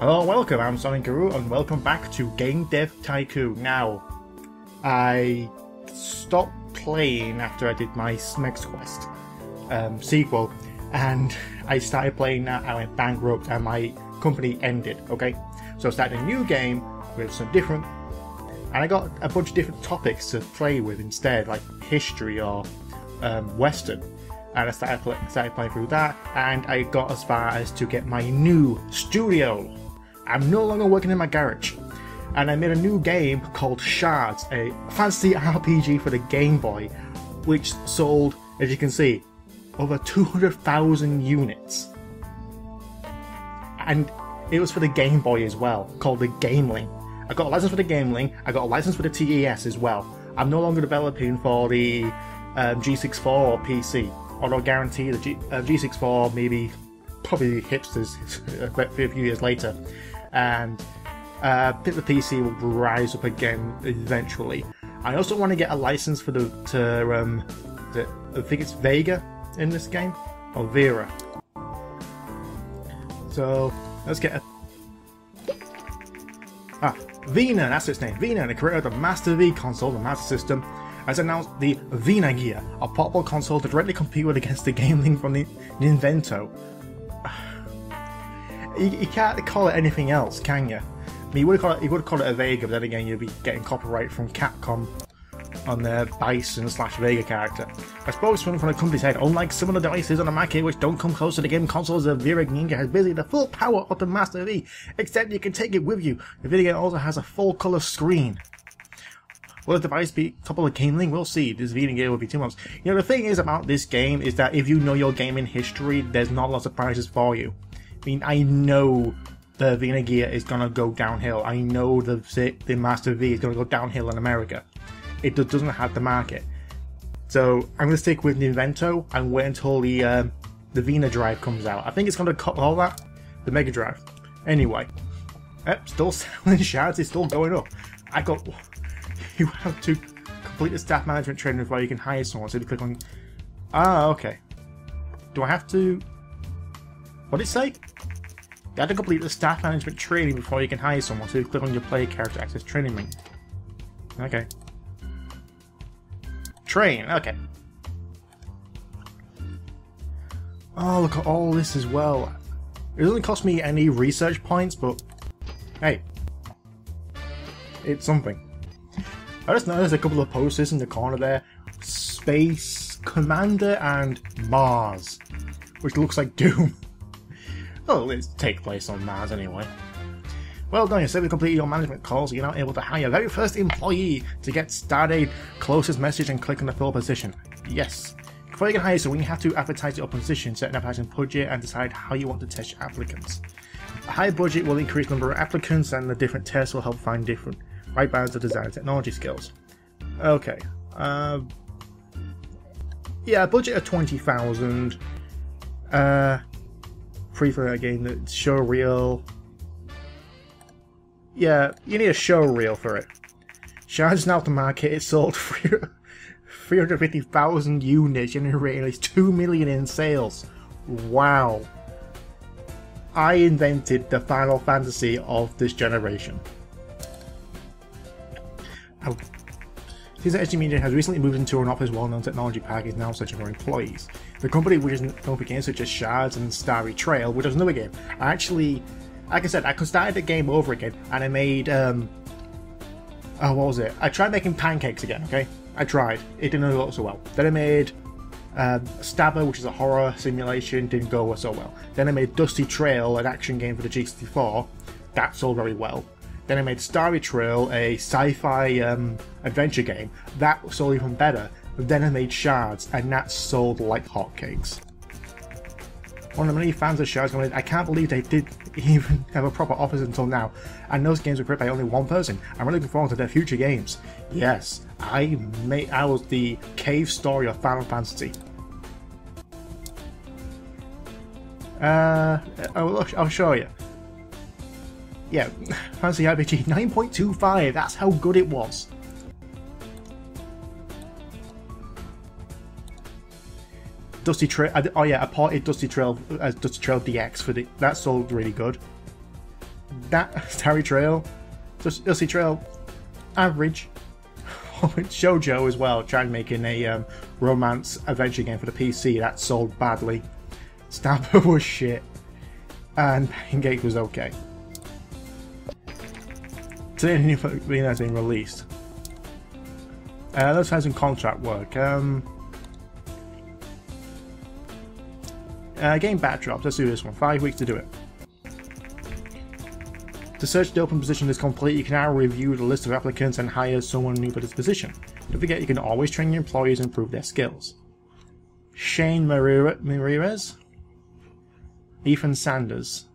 Hello, welcome. I'm Sonic Guru, and welcome back to Game Dev Tycoon. Now, I stopped playing after I did my Smegs Quest um, sequel, and I started playing that. I went bankrupt, and my company ended. Okay, so I started a new game with some different, and I got a bunch of different topics to play with instead, like history or um, Western and I started, started playing through that, and I got as far as to get my new studio. I'm no longer working in my garage, and I made a new game called Shards, a fantasy RPG for the Game Boy, which sold, as you can see, over 200,000 units. And it was for the Game Boy as well, called the Gameling. I got a license for the Gameling, I got a license for the TES as well. I'm no longer developing for the um, G64 or PC although I guarantee the G, uh, G64 maybe probably hipsters a few years later, and uh, the PC will rise up again eventually. I also want to get a license for the to um, the, I think it's Vega in this game or Vera. So let's get a ah Vena, that's its name. Vena, the creator of the Master V console, the Master System, has announced the Vena Gear, a portable console to directly compete with against the Gameling from the Ninvento. You, you, can't call it anything else, can you? I mean, you would call it, you would call it a Vega, but then again, you'd be getting copyright from Capcom on their Bison slash Vega character. I suppose from, the company's head, unlike similar devices on the market which don't come close to the game consoles, the Vena Gear has basically the full power of the Master V, except you can take it with you. The video game also has a full colour screen. Will the device be coupled with Gameling? We'll see. This video game will be two months. You know, the thing is about this game is that if you know your gaming history, there's not a lot of surprises for you. I mean, I know the Vena Gear is gonna go downhill. I know the the Master V is gonna go downhill in America. It doesn't have the market. So I'm gonna stick with Ninvento and wait until the uh, the Vena Drive comes out. I think it's gonna cut all that, the Mega Drive. Anyway, yep, still selling shards. It's still going up. I got you have to complete the staff management training before you can hire someone. So you click on. Ah, okay. Do I have to? What did it say? You have to complete the staff management training before you can hire someone. So you click on your player character access training menu. Okay. Train. Okay. Oh, look at all this as well. It doesn't cost me any research points, but hey, it's something. I just noticed a couple of posters in the corner there. Space Commander and Mars, which looks like Doom. well, let's take place on Mars anyway. Well done, you we completed your management calls, you're now able to hire your very first employee to get Stardate closest message and click on the fill position. Yes. Before you can hire someone, you have to advertise your position, set an advertising budget, and decide how you want to test your applicants. A high budget will increase the number of applicants, and the different tests will help find different right balance of design and technology skills. Okay. Uh, yeah, budget of 20,000. Uh, free for a game show reel. Yeah, you need a show reel for it. Shards now to market, it sold 350,000 units, generating at least 2 million in sales. Wow. I invented the Final Fantasy of this generation. How since SG Media has recently moved into an office well-known technology is now searching for employees. The company which is up games such as Shards and Starry Trail, which was another game. I actually, like I said, I started the game over again and I made, um, oh, what was it? I tried making pancakes again, okay? I tried. It didn't go so well. Then I made um, Stabber, which is a horror simulation, didn't go so well. Then I made Dusty Trail, an action game for the G64. That sold very well. Then I made Starry Trail, a sci-fi um, adventure game. That sold even better. Then I made Shards, and that sold like hotcakes. One of the many fans of Shards I can't believe they did even have a proper office until now, and those games were created by only one person. I'm really looking forward to their future games. Yes, I made I was the cave story of Final Fantasy. Uh, I'll, I'll show you yeah, Fantasy RPG 9.25, that's how good it was. Dusty Trail, oh yeah, I ported Dusty Trail as Dusty Trail DX for the, that sold really good. that Tarry Trail, just Ilcy Trail, average. Oh, Shoujo as well, trying making a um, romance adventure game for the PC that sold badly. Stamper was shit, and Pancake was okay. Today, a new game has been released. Uh, let's have some contract work. Um, uh, game backdrops. Let's do this one. Five weeks to do it. To search the open position is complete, you can now review the list of applicants and hire someone new for this position. Don't forget you can always train your employees and improve their skills. Shane Ramirez, Ethan Sanders.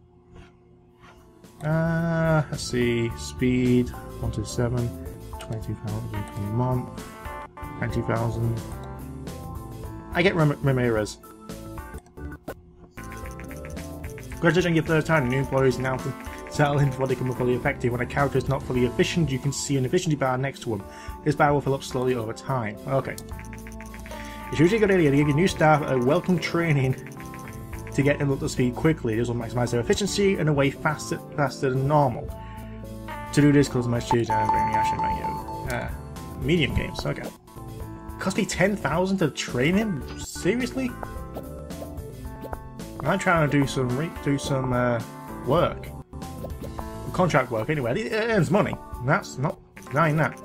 Uh, let's see, speed, 127, 20,000 per month, 20,000. I get Ram Ramirez. Congratulations on your third time, new employees now settle in before they become fully effective. When a character is not fully efficient, you can see an efficiency bar next to him. This bar will fill up slowly over time. Okay. It's usually a good idea to give your new staff a welcome training to get them up to speed quickly. This will maximize their efficiency and away faster, faster than normal. To do this, close my shoes and bring the action menu. Uh, medium games, okay. Cost me 10,000 to train him? Seriously? I'm trying to do some do some uh, work contract work anyway. It earns money. That's not denying that.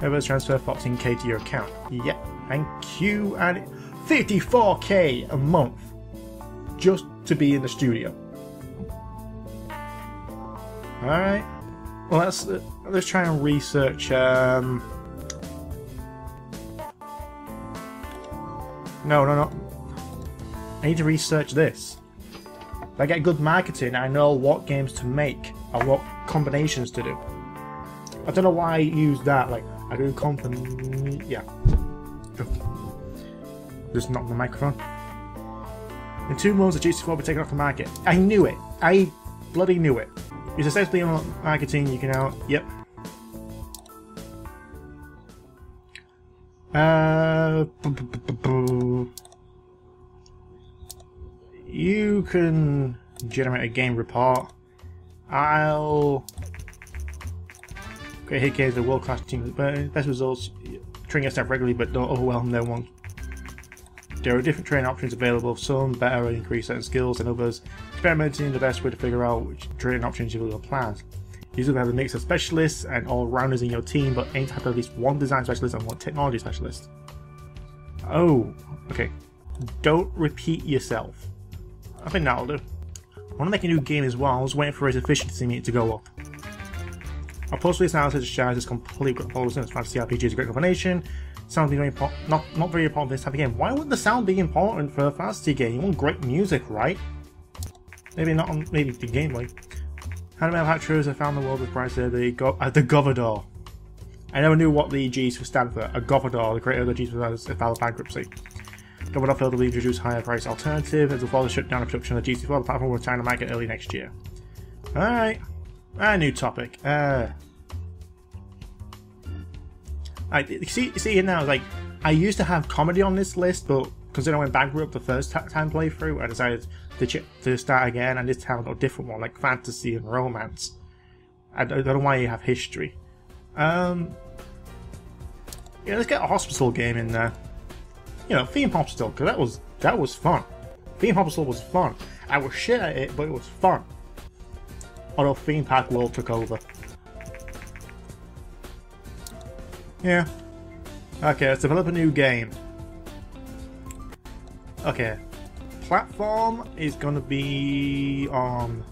Reverse transfer 14k to your account. Yeah, thank you. And 54k a month just to be in the studio. Alright. Well, let's, let's try and research. Um... No, no, no. I need to research this. If I get good marketing, I know what games to make and what combinations to do. I don't know why I use that, like, I do company... yeah. Just knock the microphone. In two months, the GC4 will be taken off the market. I knew it. I bloody knew it. You successfully on marketing, you can now... Yep. Uh... You can generate a game report. I'll Great Hit Games, a world-class team. But best results, train your staff regularly, but don't overwhelm no one. There are different training options available, some better increase certain skills than others. Experimenting the best way to figure out which training options you will plan. You will have a mix of specialists and all-rounders in your team, but aim to have at least one design specialist and one technology specialist. Oh, okay. Don't repeat yourself. I think that'll do. I want to make a new game as well, I was waiting for his efficiency meter to go up. I'll post this analysis to share this complete proposal since fantasy RPG is a great combination. Sound being very not, not very important this type of game. Why would the sound be important for a fantasy game? You want great music, right? Maybe not on maybe the Game Boy. Hand manufacturers have found the world with price of the, go uh, the Govador. I never knew what the G's would stand for. A Govador, the creator of the G's was filed bankruptcy. Government failed to introduce higher price alternative as the father shut down the production of the GT4 platform with China market early next year. Alright. A new topic. Uh I see see here now like I used to have comedy on this list, but considering I went bankrupt the first time playthrough, I decided to ch- to start again and this time I got a different one, like fantasy and romance. I don't, I don't know why you have history. Um, yeah, let's get a hospital game in there you know, Theme Hospital, because that was that was fun. Theme Hospital was fun. I was shit at it, but it was fun. Although Theme Park World took over. Yeah. Okay, let's develop a new game. Okay. Platform is gonna be on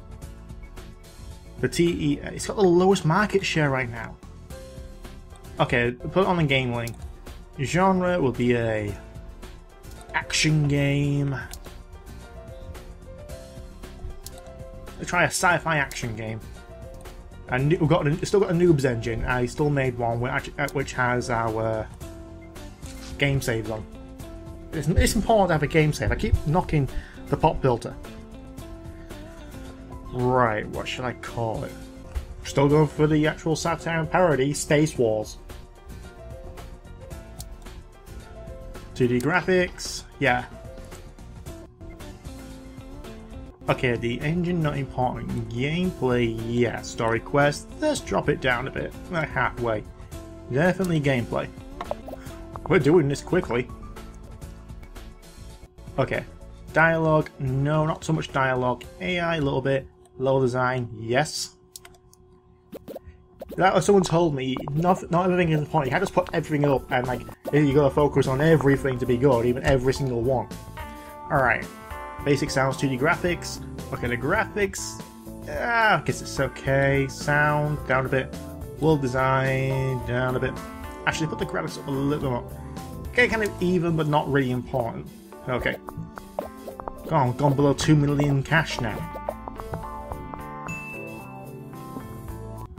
the TE. It's got the lowest market share right now. Okay, put on the Gameling. Genre will be a action game. Let's try a sci-fi action game. And we've got a, still got a noobs engine. I still made one which, uh, which has our game saves on. It's, it's important to have a game save. I keep knocking the pop filter. Right, what should I call it? Still going for the actual satire and parody, Space Wars. 2D graphics, yeah. Okay, the engine not important. Gameplay, yeah. Story quest, let's drop it down a bit. Like halfway. Definitely gameplay. We're doing this quickly. Okay. Dialogue, no, not so much dialogue. AI, a little bit. Level design, yes. That was someone told me, not, not everything is important. You can't just put everything up and like, you gotta focus on everything to be good, even every single one. Alright. Basic sounds 2D graphics. Okay, the graphics. Ah, I guess it's okay. Sound down a bit. World design down a bit. Actually, put the graphics up a little more. Okay, kind of even, but not really important. Okay. Gone, gone below 2 million cash now.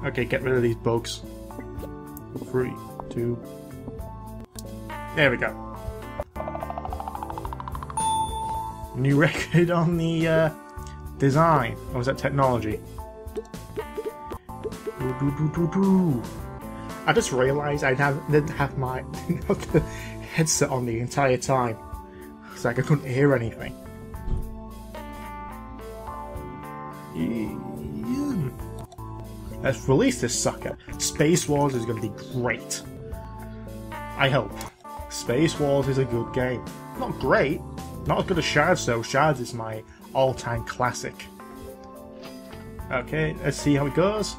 Okay, get rid of these bugs. Three, two. There we go. New record on the uh, design. Or was that technology? I just realised I didn't have my headset on the entire time. It's like I couldn't hear anything. Let's release this sucker. Space Wars is going to be great. I hope. Space Wars is a good game. Not great, not as good as Shards though. Shards is my all-time classic. Okay, let's see how it goes.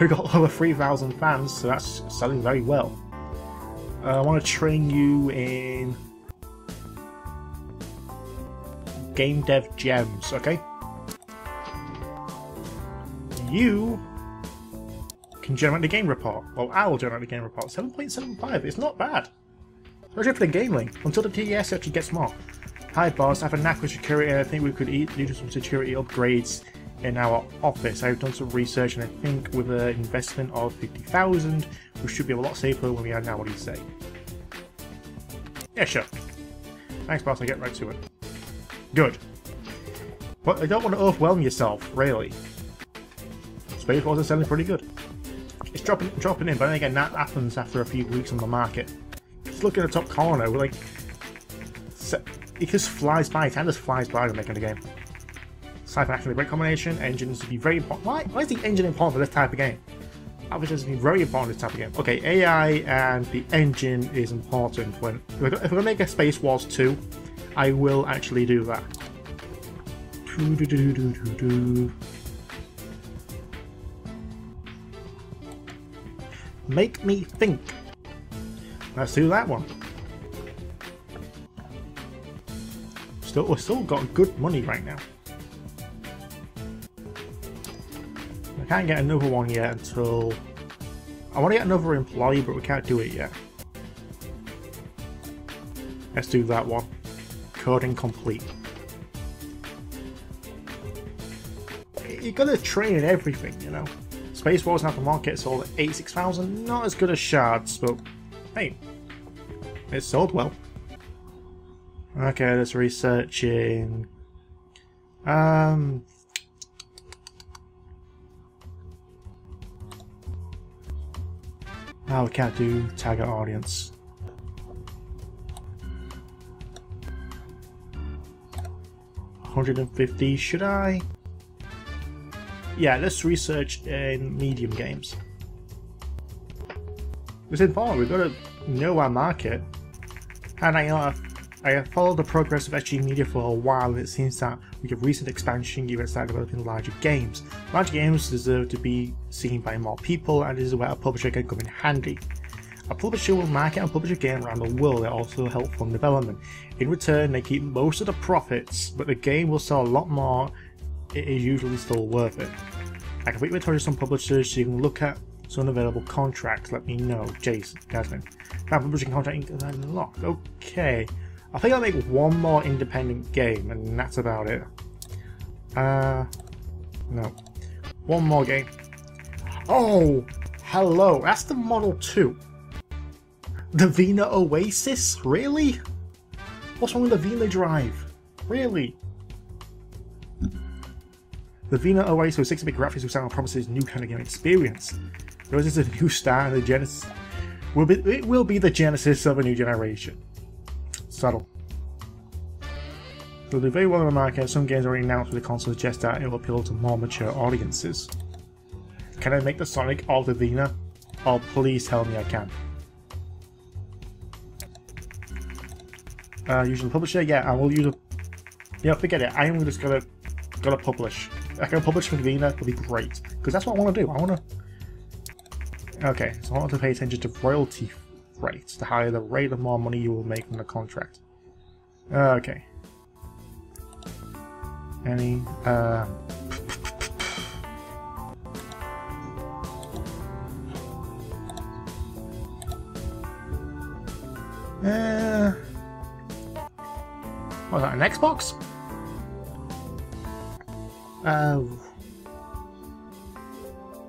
We got over 3,000 fans, so that's selling very well. Uh, I want to train you in game dev gems, okay? You can generate the game report. Well, I will generate the game report. 7.75, it's not bad. Especially for the Gameling, until the TES actually gets more. Hi boss, I have a knack with security and I think we could eat, do some security upgrades in our office. I've done some research and I think with an investment of 50,000 we should be a lot safer than we are now, what do you say? Yeah, sure. Thanks boss, I'll get right to it. Good. But I don't want to overwhelm yourself, really. Space is selling pretty good. It's dropping dropping in, but then again that happens after a few weeks on the market look at the top corner, like... It just flies by, it just flies by when making the game. Sci-fi action, great combination, engines to be very important. Why, why is the engine important for this type of game? Averages be very important this type of game. Okay, AI and the engine is important when... If we're going to make a Space Wars 2, I will actually do that. Make me think. Let's do that one. Still, we've still got good money right now. I can't get another one yet until... I want to get another employee, but we can't do it yet. Let's do that one. Coding complete. You gotta train in everything, you know. Space Wars now the market at 86,000, not as good as Shards, but hey, it sold well. Okay, let's researching. Um. Oh, we can't do target audience. Hundred and fifty. Should I? Yeah, let's research in medium games. It's important. We've got to know our market. And I, uh, I have followed the progress of SG Media for a while, and it seems that with your recent expansion, you have started developing larger games. Larger games deserve to be seen by more people, and this is where a publisher can come in handy. A publisher will market and publish a game around the world that also help fund development. In return, they keep most of the profits, but the game will sell a lot more. It is usually still worth it. I can put you in some publishers so you can look at some unavailable contracts. Let me know. Jason, Jasmine. Have publishing contract unlocked. Okay. I think I'll make one more independent game, and that's about it. Uh, no. One more game. Oh, hello. That's the Model 2. The Vena Oasis? Really? What's wrong with the Vena Drive? Really? The Vena Oasis with 6-bit graphics will sound promises new kind of game experience. There is a new star the Genesis. Will be, it will be the genesis of a new generation. Subtle. It'll do very well in America. Some games already announced with the console suggest that it will appeal to more mature audiences. Can I make the Sonic Altadena? Oh, please tell me I can. Uh, using the publisher? Yeah, I will use a... Yeah, forget it. I am just gonna, gonna publish. I can publish with Vena, it'll be great. Because that's what I want to do. I want to... Okay, so I want to pay attention to royalty rates. The higher the rate, the more money you will make from the contract. Okay. Any, uh... Uh, that an Xbox? Uh,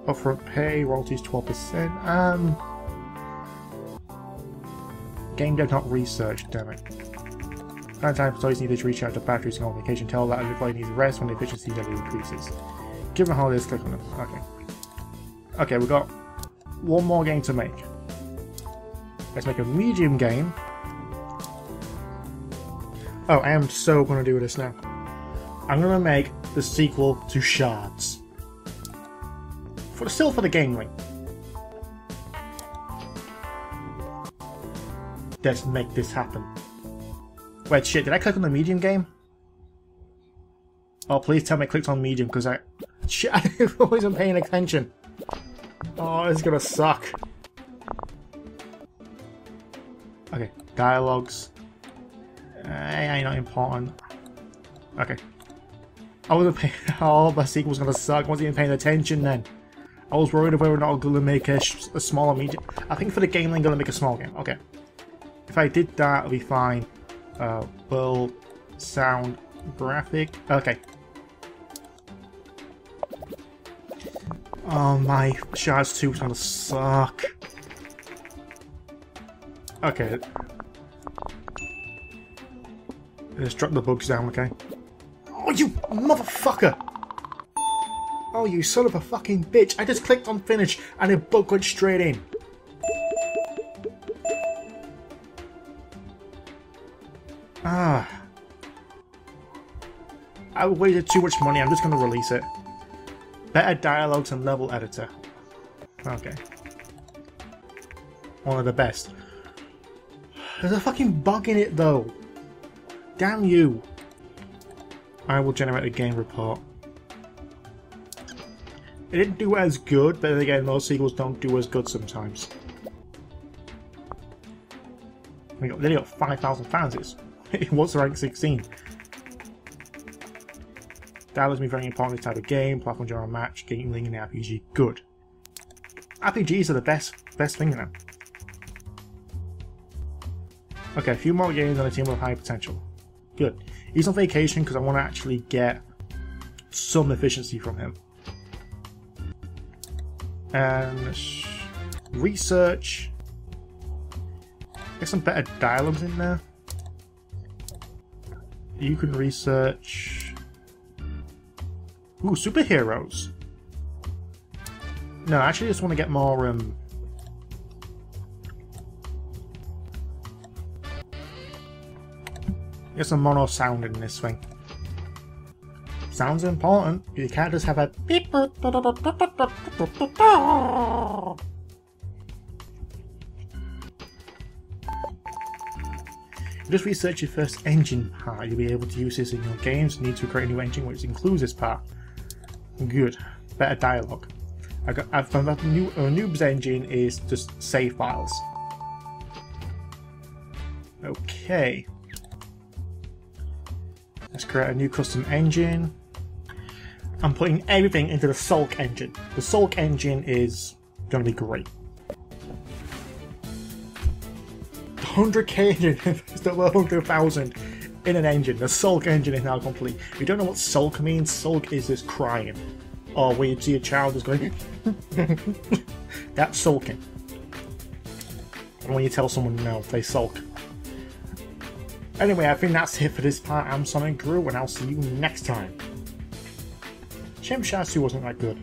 upfront pay, royalties 12%. Um, game dev not research, damn it. Current time employees needed to reach out to batteries and on. Tell that employee needs rest when the efficiency level increases. Give them holidays, click on them. Okay. Okay, we've got one more game to make. Let's make a medium game. Oh, I am so to do this now. I'm to make the sequel to Shards. For Still for the game ring. Let's make this happen. Wait, shit, did I click on the medium game? Oh, please tell me I clicked on medium, because I... Shit, I wasn't paying attention. Oh, is gonna suck. Okay, dialogues. Uh, ain't not important. Okay. I wasn't paying. Oh, the sequel's gonna suck. I wasn't even paying attention then. I was worried if we were not gonna make a, a smaller medium. I think for the game, I'm gonna make a small game. Okay. If I did that, it'll be fine. Uh, world, sound, graphic. Okay. Oh my, Shards 2 is gonna suck. Okay. Let's drop the bugs down, okay? Oh, you motherfucker! Oh, you son of a fucking bitch! I just clicked on finish and a bug went straight in. Ah. I wasted too much money, I'm just gonna release it. Better dialogues and level editor. Okay. One of the best. There's a fucking bug in it though. Damn you. I will generate a game report. It didn't do as good, but then again, most sequels don't do as good sometimes. We got, they got 5,000 fans. it was rank 16. That was me very important type of game, platform general match, gaming and the RPG, good. RPGs are the best best thing now. Okay, a few more games on a team with high potential. Good. He's on vacation because I want to actually get some efficiency from him. And research. Get some better dialogues in there. You can research. Ooh, superheroes. No, I actually just want to get more um, Get some mono sound in this thing. Sounds important. You can't just have a beep. Just research your first engine part. You'll be able to use this in your games. You need to create a new engine which includes this part. Good. Better dialogue. I got. I've found that new a noob's engine is just save files. Okay. Let's create a new custom engine. I'm putting everything into the Sulk engine. The Sulk engine is going to be great. 100k engine instead of 100,000 in an engine. The Sulk engine is now complete. If you don't know what Sulk means, Sulk is this crying. Oh, or when you see a child is going, that's sulking. And when you tell someone no, they sulk. Anyway, I think that's it for this part. I'm Sonic Guru, and I'll see you next time. Shame Shards 2 wasn't that good.